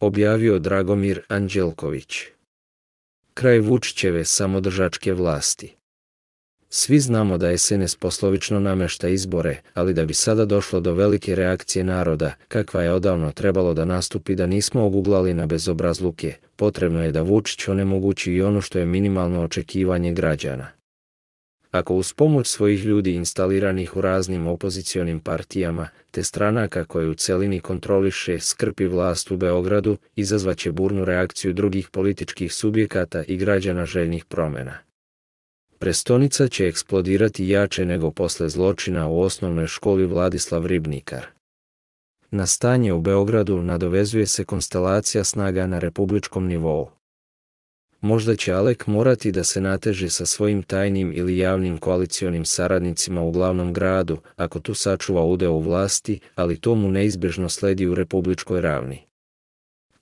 objavio Dragomir Anđelković. Kraj Vučićeve samodržačke vlasti. Svi znamo da SNS poslovično namešta izbore, ali da bi sada došlo do velike reakcije naroda, kakva je odavno trebalo da nastupi da nismo oguglali na bezobrazluke, potrebno je da Vučić onemogući i ono što je minimalno očekivanje građana. Ako uz pomoć svojih ljudi instaliranih u raznim opozicionim partijama, te stranaka koje u celini kontroliše skrpi vlast u Beogradu, izazvaće burnu reakciju drugih političkih subjekata i građana željnih promjena prestonica će eksplodirati jače nego posle zločina u osnovnoj školi Vladislav Ribnikar. Na stanje u Beogradu nadovezuje se konstelacija snaga na republičkom nivou. Možda će Alek morati da se nateže sa svojim tajnim ili javnim koalicionim saradnicima u glavnom gradu, ako tu sačuva udeo u vlasti, ali to mu neizbežno sledi u republičkoj ravni.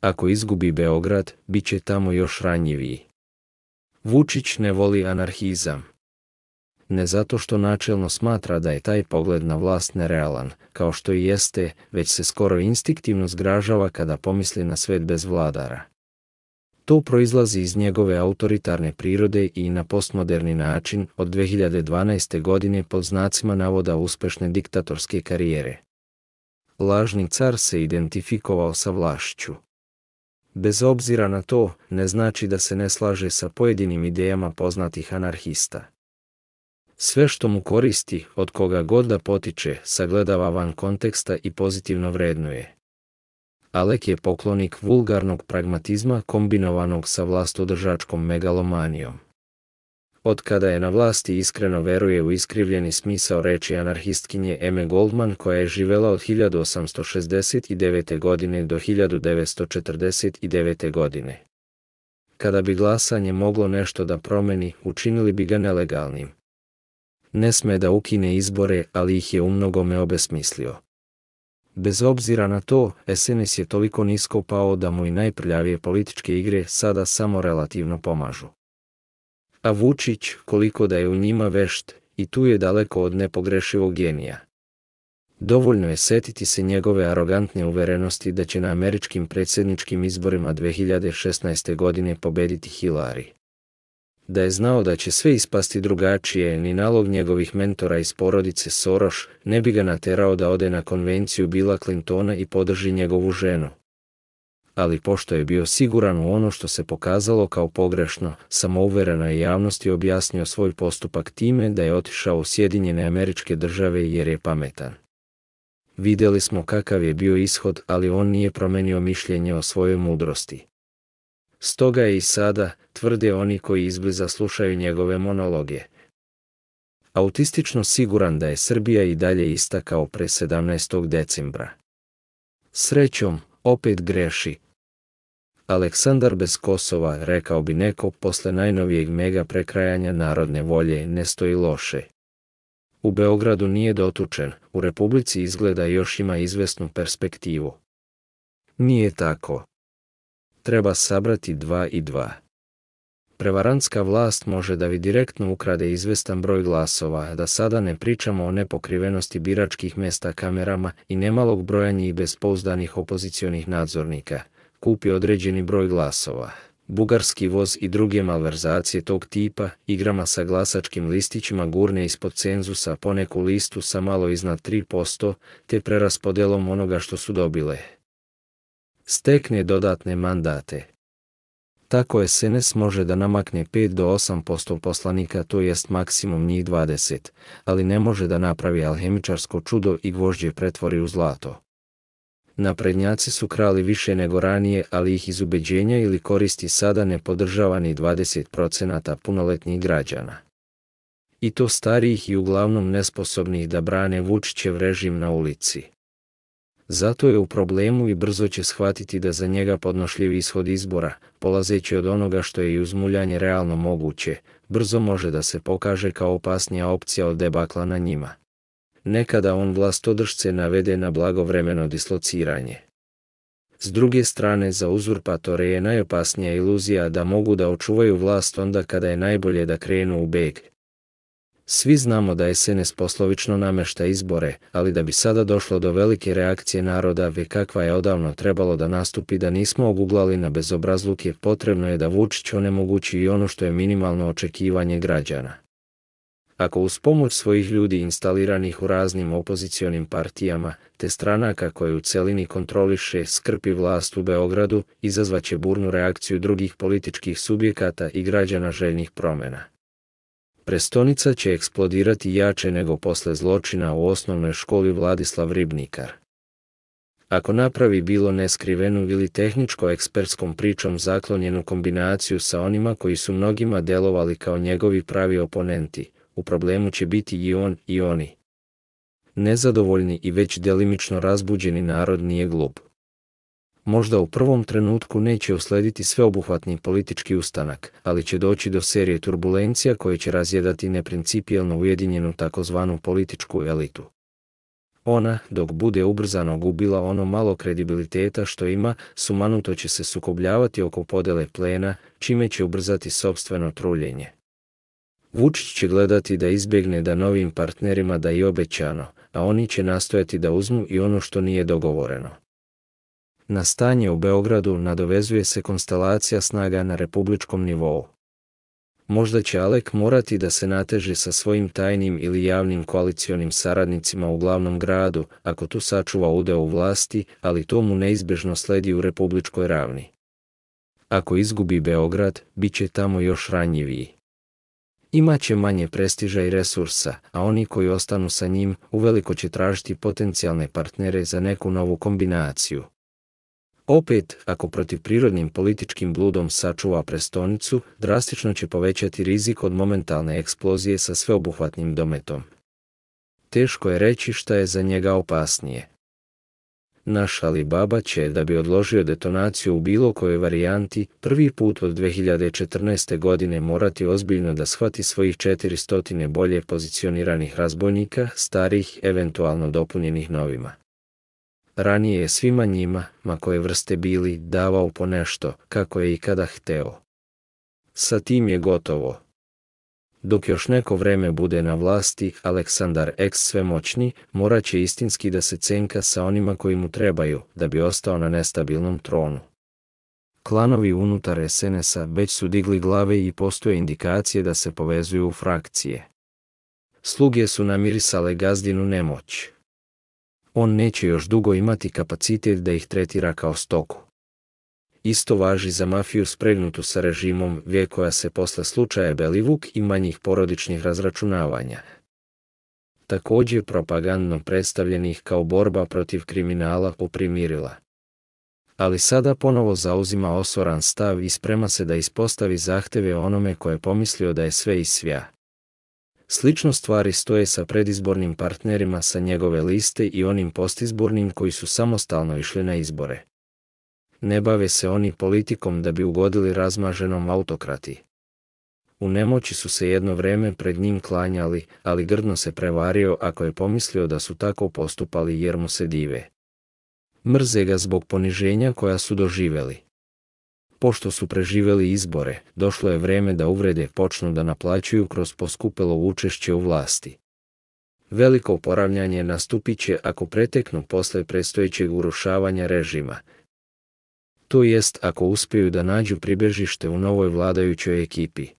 Ako izgubi Beograd, bit će tamo još ranjiviji. Vučić ne voli anarhizam. Ne zato što načelno smatra da je taj pogled na vlast nerealan, kao što i jeste, već se skoro instinktivno zgražava kada pomisli na svet bez vladara. To proizlazi iz njegove autoritarne prirode i na postmoderni način od 2012. godine pod znacima navoda uspešne diktatorske karijere. Lažni car se identifikovao sa vlašću bez obzira na to, ne znači da se ne slaže sa pojedinim idejama poznatih anarhista. Sve što mu koristi, od koga god da potiče, sagledava van konteksta i pozitivno vrednuje. Alek je poklonik vulgarnog pragmatizma kombinovanog sa vlastodržačkom megalomanijom. Od kada je na vlasti iskreno veruje u iskrivljeni smisao reči anarhistkinje Eme Goldman koja je živela od 1869. godine do 1949. godine. Kada bi glasanje moglo nešto da promeni, učinili bi ga nelegalnim. Ne sme da ukine izbore, ali ih je umnogome obesmislio. Bez obzira na to, SNS je toliko nisko pao da mu i najprljavije političke igre sada samo relativno pomažu a Vučić koliko da je u njima vešt i tu je daleko od nepogrešivog genija. Dovoljno je setiti se njegove arogantne uverenosti da će na američkim predsjedničkim izborima 2016. godine pobediti Hillary. Da je znao da će sve ispasti drugačije, ni nalog njegovih mentora iz porodice Soroš ne bi ga naterao da ode na konvenciju Bila Clintona i podrži njegovu ženu ali pošto je bio siguran u ono što se pokazalo kao pogrešno, samouverena je javnosti objasnio svoj postupak time da je otišao u Sjedinjene američke države jer je pametan. Vidjeli smo kakav je bio ishod, ali on nije promenio mišljenje o svojoj mudrosti. Stoga je i sada, tvrde oni koji izbliza slušaju njegove monologe. Autistično siguran da je Srbija i dalje ista kao pre 17. decembra. Srećom, opet greši, Aleksandar bez Kosova, rekao bi neko, posle najnovijeg mega prekrajanja narodne volje, ne stoji loše. U Beogradu nije dotučen, u Republici izgleda još ima izvesnu perspektivu. Nije tako. Treba sabrati dva i dva. Prevarantska vlast može da vi direktno ukrade izvestan broj glasova, da sada ne pričamo o nepokrivenosti biračkih mesta kamerama i nemalog broja njih bez pouzdanih opozicionih nadzornika, kupi određeni broj glasova. Bugarski voz i druge malverzacije tog tipa, igrama sa glasačkim listićima gurne ispod cenzusa poneku listu sa malo iznad 3%, te preraspodelom onoga što su dobile. Stekne dodatne mandate. Tako SNS može da namakne 5 do 8% poslanika, to jest maksimum njih 20, ali ne može da napravi alhemičarsko čudo i gvožđe pretvori u zlato. Naprednjaci su krali više nego ranije, ali ih iz ubeđenja ili koristi sada ne podržava ni 20% punoletnih građana. I to starijih i uglavnom nesposobnih da brane Vučićev režim na ulici. Zato je u problemu i brzo će shvatiti da za njega podnošljiv ishod izbora, polazeći od onoga što je i uzmuljanje realno moguće, brzo može da se pokaže kao opasnija opcija od debakla na njima nekada on vlastodržce navede na blagovremeno dislociranje. S druge strane, za uzurpatore je najopasnija iluzija da mogu da očuvaju vlast onda kada je najbolje da krenu u beg. Svi znamo da SNS poslovično namešta izbore, ali da bi sada došlo do velike reakcije naroda ve kakva je odavno trebalo da nastupi da nismo oguglali na bezobrazluke, potrebno je da Vučić onemogući i ono što je minimalno očekivanje građana. Ako uz pomoć svojih ljudi instaliranih u raznim opozicionim partijama, te stranaka koje u celini kontroliše skrpi vlast u Beogradu, izazvaće burnu reakciju drugih političkih subjekata i građana željnih promjena prestonica će eksplodirati jače nego posle zločina u osnovnoj školi Vladislav Ribnikar. Ako napravi bilo neskrivenu ili tehničko-ekspertskom pričom zaklonjenu kombinaciju sa onima koji su mnogima delovali kao njegovi pravi oponenti, u problemu će biti i on i oni. Nezadovoljni i već delimično razbuđeni narod nije glup možda u prvom trenutku neće uslediti sveobuhvatni politički ustanak, ali će doći do serije turbulencija koje će razjedati neprincipijelno ujedinjenu takozvanu političku elitu. Ona, dok bude ubrzano gubila ono malo kredibiliteta što ima, sumanuto će se sukobljavati oko podele plena, čime će ubrzati sobstveno truljenje. Vučić će gledati da izbjegne da novim partnerima da i obećano, a oni će nastojati da uzmu i ono što nije dogovoreno. Na stanje u Beogradu nadovezuje se konstelacija snaga na republičkom nivou. Možda će Alek morati da se nateže sa svojim tajnim ili javnim koalicionim saradnicima u glavnom gradu, ako tu sačuva udeo u vlasti, ali to mu neizbežno sledi u republičkoj ravni. Ako izgubi Beograd, bit će tamo još ranjiviji. Imaće manje prestiža i resursa, a oni koji ostanu sa njim uveliko će tražiti potencijalne partnere za neku novu kombinaciju. Opet, ako protiv prirodnim političkim bludom sačuva prestonicu, drastično će povećati rizik od momentalne eksplozije sa sveobuhvatnim dometom. Teško je reći šta je za njega opasnije. Naš Alibaba će, da bi odložio detonaciju u bilo kojoj varijanti, prvi put od 2014. godine morati ozbiljno da shvati svojih 400 bolje pozicioniranih razbojnika, starih, eventualno dopunjenih novima. Ranije je svima njima, ma koje vrste bili, davao po nešto, kako je i kada hteo. Sa tim je gotovo. Dok još neko vreme bude na vlasti, Aleksandar X svemoćni morat će istinski da se cenka sa onima koji mu trebaju, da bi ostao na nestabilnom tronu. Klanovi unutar SNS-a već su digli glave i postoje indikacije da se povezuju u frakcije. Sluge su namirisale gazdinu nemoć on neće još dugo imati kapacitet da ih tretira kao stoku. Isto važi za mafiju spregnutu sa režimom koja se posle slučaja Belivuk i manjih porodičnih razračunavanja. Također propagandno predstavljenih kao borba protiv kriminala poprimirila. Ali sada ponovo zauzima osoran stav i sprema se da ispostavi zahteve onome koje je pomislio da je sve i svja. Slično stvari stoje sa predizbornim partnerima sa njegove liste i onim postizbornim koji su samostalno išli na izbore. Ne bave se oni politikom da bi ugodili razmaženom autokrati. U nemoći su se jedno vreme pred njim klanjali, ali grdno se prevario ako je pomislio da su tako postupali jer mu se dive. Mrze ga zbog poniženja koja su doživeli pošto su preživjeli izbore, došlo je vreme da uvrede počnu da naplaćuju kroz poskupelo učešće u vlasti. Veliko oporavljanje nastupit će ako preteknu posle predstojećeg urušavanja režima. To jest ako uspiju da nađu pribežište u novoj vladajućoj ekipi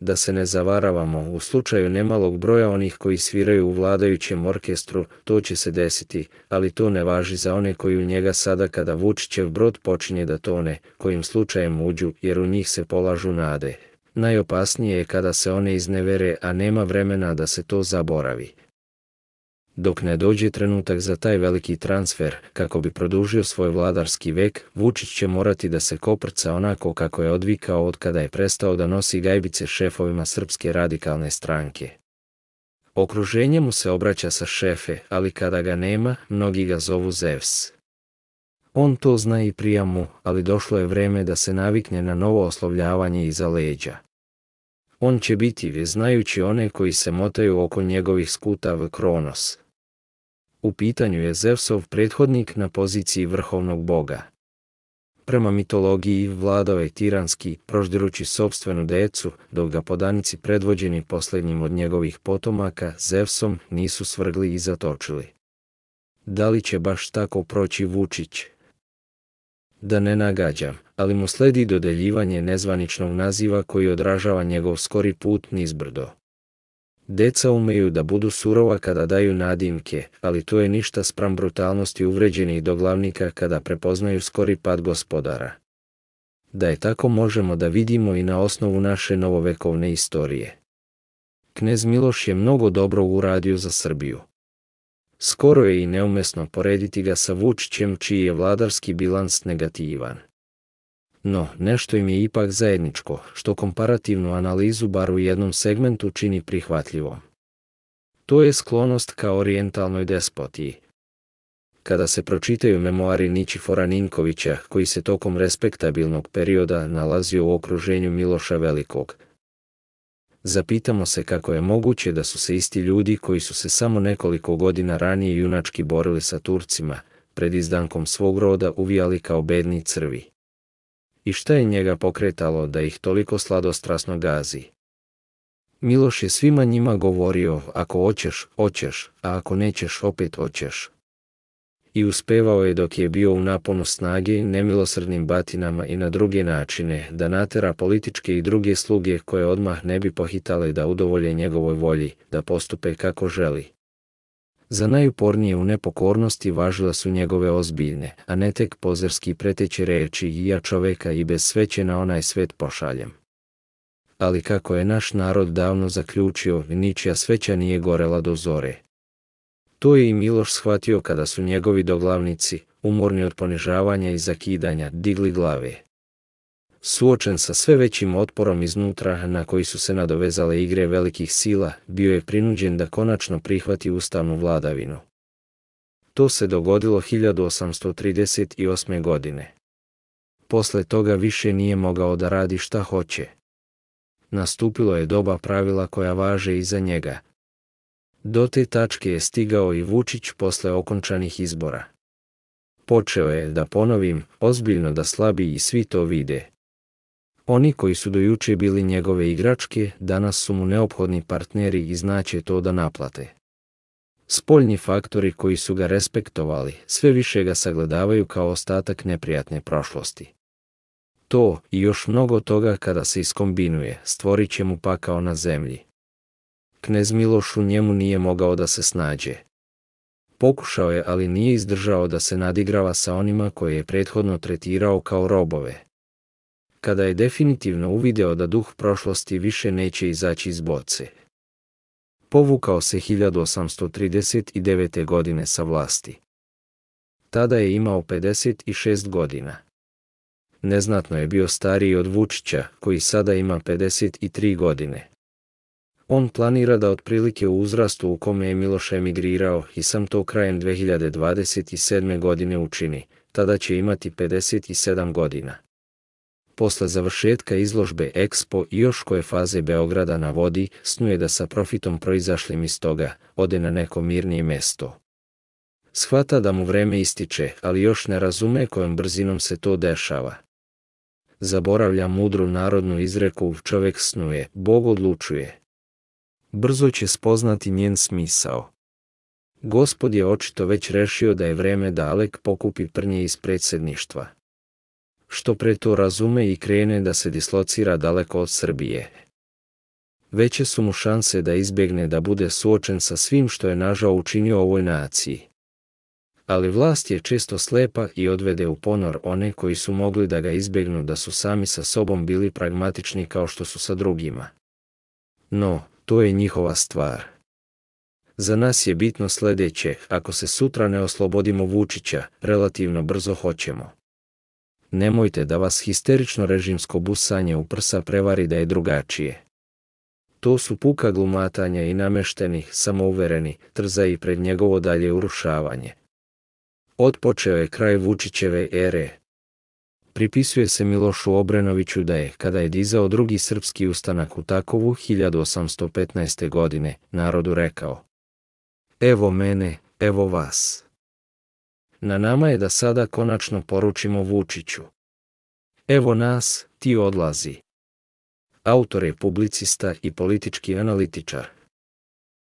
da se ne zavaravamo, u slučaju nemalog broja onih koji sviraju u vladajućem orkestru, to će se desiti, ali to ne važi za one koji u njega sada kada Vučićev brod počinje da tone, kojim slučajem uđu, jer u njih se polažu nade. Najopasnije je kada se one iznevere, a nema vremena da se to zaboravi dok ne dođe trenutak za taj veliki transfer, kako bi produžio svoj vladarski vek, Vučić će morati da se koprca onako kako je odvikao od kada je prestao da nosi gajbice šefovima Srpske radikalne stranke. Okruženje mu se obraća sa šefe, ali kada ga nema, mnogi ga zovu Zevs. On to zna i prija mu, ali došlo je vreme da se navikne na novo oslovljavanje iza leđa. On će biti, znajući one koji se motaju oko njegovih skuta Kronos, u pitanju je Zevsov prethodnik na poziciji vrhovnog boga. prema mitologiji vladao je tiranski, proždirući sobstvenu decu, dok ga podanici predvođeni posljednjim od njegovih potomaka, Zevsom, nisu svrgli i zatočili. Da li će baš tako proći Vučić? Da ne nagađam, ali mu sledi dodeljivanje nezvaničnog naziva koji odražava njegov skori put nizbrdo. Deca umeju da budu surova kada daju nadimke, ali to je ništa spram brutalnosti uvređenih doglavnika kada prepoznaju skori pad gospodara. Da je tako možemo da vidimo i na osnovu naše novovekovne istorije. Knez Miloš je mnogo dobro uradio za Srbiju. Skoro je i neumesno porediti ga sa Vučićem čiji je vladarski bilans negativan. No, nešto im je ipak zajedničko, što komparativnu analizu bar u jednom segmentu čini prihvatljivom. To je sklonost ka orijentalnoj despotiji. Kada se pročitaju memoari Ničifora Ninkovića, koji se tokom respektabilnog perioda nalazio u okruženju Miloša Velikog, zapitamo se kako je moguće da su se isti ljudi koji su se samo nekoliko godina ranije junački borili sa Turcima, pred izdankom svog roda uvijali kao bedni crvi. I šta je njega pokretalo da ih toliko sladostrasno gazi? Miloš je svima njima govorio, ako hoćeš, hoćeš, a ako nećeš, opet hoćeš. I uspevao je dok je bio u naponu snage nemilosrdnim batinama i na druge načine da natera političke i druge sluge koje odmah ne bi pohitale da udovolje njegovoj volji, da postupe kako želi. Za najupornije u nepokornosti važila su njegove ozbiljne, a ne tek pozerski preteće reči i ja čoveka i bez sveće na onaj svet pošaljem. Ali kako je naš narod davno zaključio, ničija sveća nije gorela do zore. To je i Miloš shvatio kada su njegovi doglavnici, umorni od ponižavanja i zakidanja, digli glave suočen sa sve većim otporom iznutra na koji su se nadovezale igre velikih sila, bio je prinuđen da konačno prihvati ustavnu vladavinu. To se dogodilo 1838. godine. Posle toga više nije mogao da radi šta hoće. Nastupilo je doba pravila koja važe iza njega. Do te tačke je stigao i Vučić posle okončanih izbora. Počeo je, da ponovim, ozbiljno da slabi i svi to vide. Oni koji su do juče bili njegove igračke, danas su mu neophodni partneri i znaće to da naplate. Spoljni faktori koji su ga respektovali, sve više ga sagledavaju kao ostatak neprijatne prošlosti. To i još mnogo toga kada se iskombinuje, stvorit će mu pakao na zemlji. Knez Miloš u njemu nije mogao da se snađe. Pokušao je, ali nije izdržao da se nadigrava sa onima koje je prethodno tretirao kao robove, kada je definitivno uvideo da duh prošlosti više neće izaći iz boce. Povukao se 1839. godine sa vlasti. Tada je imao 56 godina. Neznatno je bio stariji od Vučića, koji sada ima 53 godine. On planira da otprilike u uzrastu u kome je Miloš emigrirao i sam to krajem 2027. godine učini, tada će imati 57 godina posle završetka izložbe Expo i još koje faze Beograda na vodi, snuje da sa profitom proizašlim iz toga, ode na neko mirnije mesto. Shvata da mu vreme ističe, ali još ne razume kojom brzinom se to dešava. Zaboravlja mudru narodnu izreku, čovek snuje, Bog odlučuje. Brzo će spoznati njen smisao. Gospod je očito već rešio da je vreme da Alek pokupi prnje iz predsjedništva što pre to razume i krene da se dislocira daleko od Srbije. Veće su mu šanse da izbjegne da bude suočen sa svim što je nažao učinio ovoj naciji. Ali vlast je često slepa i odvede u ponor one koji su mogli da ga izbjegnu da su sami sa sobom bili pragmatični kao što su sa drugima. No, to je njihova stvar. Za nas je bitno sledeće, ako se sutra ne oslobodimo Vučića, relativno brzo hoćemo nemojte da vas histerično režimsko busanje u prsa prevari da je drugačije. To su puka glumatanja i namešteni, samouvereni, trzaji pred njegovo dalje urušavanje. Otpočeo je kraj Vučićeve ere. Pripisuje se Milošu Obrenoviću da je, kada je dizao drugi srpski ustanak u Takovu 1815. godine, narodu rekao Evo mene, evo vas. Na nama je da sada konačno poručimo Vučiću. Evo nas, ti odlazi. Autor je publicista i politički analitičar,